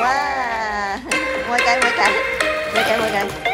quá. Ngoài cây ngoài cây ngoài cây ngoài cây